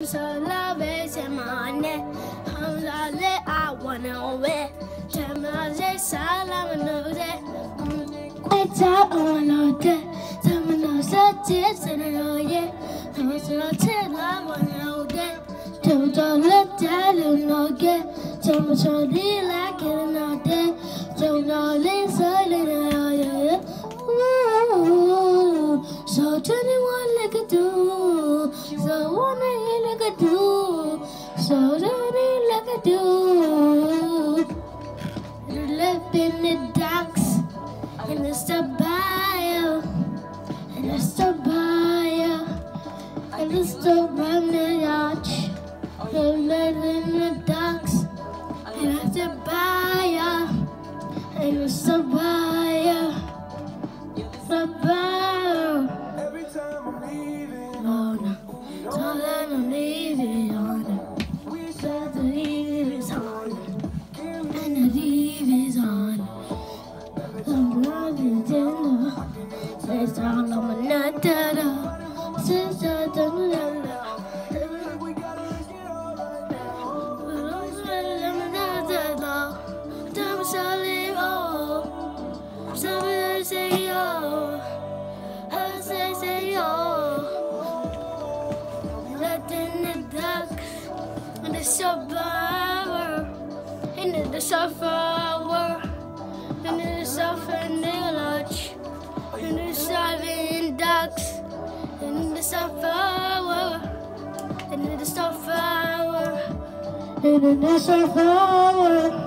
Salvation Hamzale I'm solid, I wanna wear. Tamaze Salam no de It's out on no de Tamano Satis and no ye Tamasala Tela wanna de Toto let tell no get Tamasali like it no de Tono Lisa Lina do So dirty like a do Live in the docks In the stubble In the stubble In the stubble the yacht Live in the docks In the stubble In the stubble Somebody say yo, I say say yo. Letting the duck and the suffering village and the starving ducks. And the survivor and the and in the survivor.